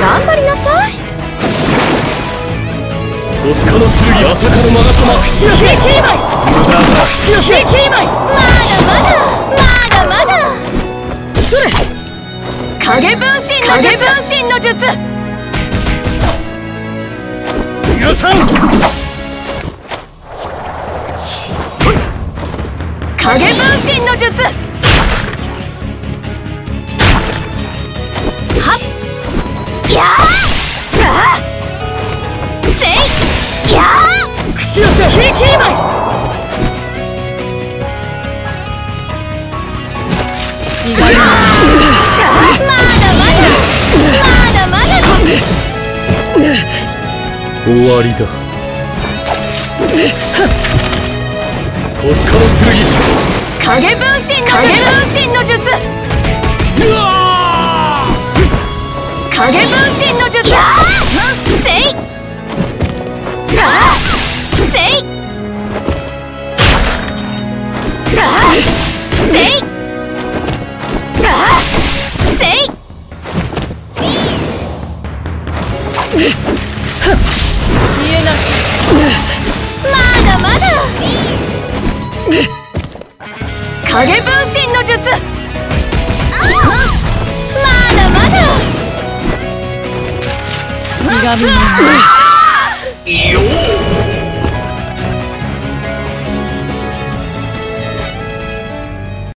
頑張りなさいおつの剣朝からまがたま口やせキリ無駄だ口せまだまだまだまだそれ影分身の術影分身の術皆さん影分身の術やーあーせいやー口寄せ切りだ。まだまだまだ終わりだ戸塚の剣。影分身の術。影分身の術。影分身の術せい。あーせい。あーせい。あーせい。まだまだ影分身の術 Gummy.